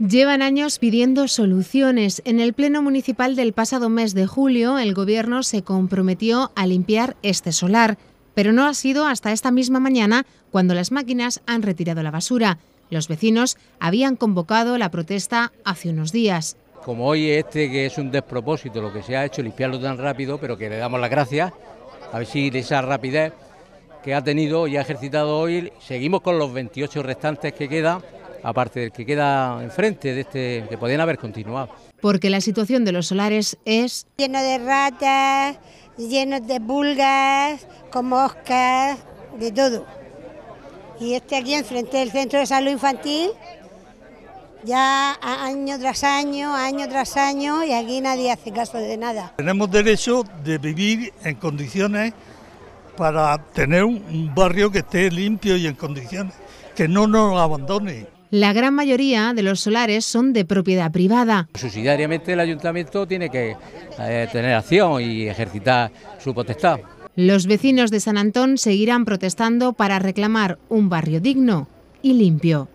Llevan años pidiendo soluciones. En el Pleno Municipal del pasado mes de julio, el Gobierno se comprometió a limpiar este solar, pero no ha sido hasta esta misma mañana cuando las máquinas han retirado la basura. Los vecinos habían convocado la protesta hace unos días. Como hoy este, que es un despropósito lo que se ha hecho, limpiarlo tan rápido, pero que le damos las gracias, a ver si esa rapidez que ha tenido y ha ejercitado hoy, seguimos con los 28 restantes que quedan aparte del que queda enfrente de este, que podían haber continuado. Porque la situación de los solares es... Lleno de ratas, lleno de pulgas, con moscas, de todo. Y este aquí enfrente del centro de salud infantil, ya año tras año, año tras año, y aquí nadie hace caso de nada. Tenemos derecho de vivir en condiciones para tener un barrio que esté limpio y en condiciones, que no nos abandone. La gran mayoría de los solares son de propiedad privada. Subsidiariamente el ayuntamiento tiene que eh, tener acción y ejercitar su potestad. Los vecinos de San Antón seguirán protestando para reclamar un barrio digno y limpio.